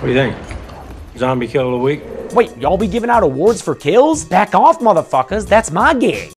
What do you think? Zombie kill of the week? Wait, y'all be giving out awards for kills? Back off, motherfuckers. That's my gig.